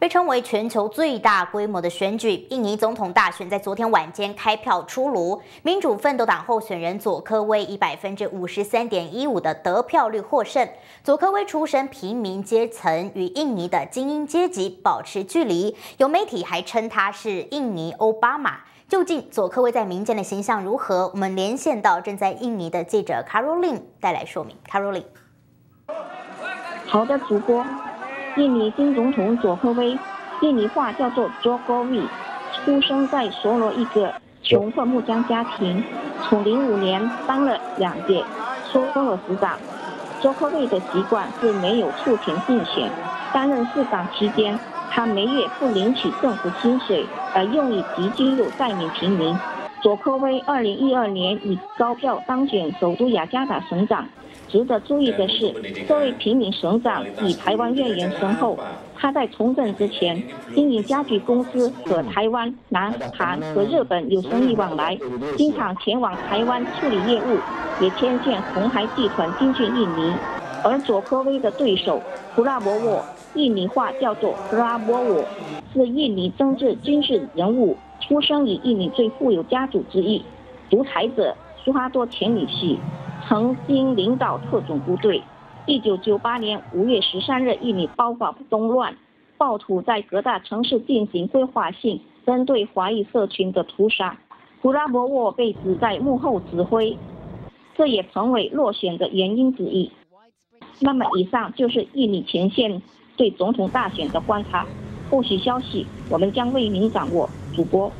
被称为全球最大规模的选举，印尼总统大选在昨天晚间开票出炉，民主奋斗党候选人佐科威以百分之五十三点一五的得票率获胜。佐科威出身平民阶层，与印尼的精英阶级保持距离，有媒体还称他是印尼奥巴马。究竟佐科威在民间的形象如何？我们连线到正在印尼的记者 Caroline 带来说明。Caroline，好的，主播。印尼新总统佐科威，印尼话叫做 Jokowi，出生在索罗一个穷困木匠家庭，从零五年当了两届索罗市长。佐科威的习惯是没有出钱竞选，担任市长期间，他每月不领取政府薪水，而用以急救灾民平民。佐科威二零一二年以高票当选首都雅加达省长。值得注意的是，这位平民省长与台湾渊源深厚。他在从政之前，经营家具公司和台湾、南韩和日本有生意往来，经常前往台湾处理业务，也牵线红海集团进军印尼。而佐科威的对手普拉博沃，印尼话叫做普拉博沃，是印尼政治军事人物，出生于印尼最富有家族之一，独裁者苏哈多前女婿。曾经领导特种部队。一九九八年五月十三日，印尼爆发动乱，暴徒在各大城市进行规划性针对华裔社群的屠杀。普拉博沃被指在幕后指挥，这也成为落选的原因之一。那么，以上就是印尼前线对总统大选的观察。后续消息我们将为您掌握。主播。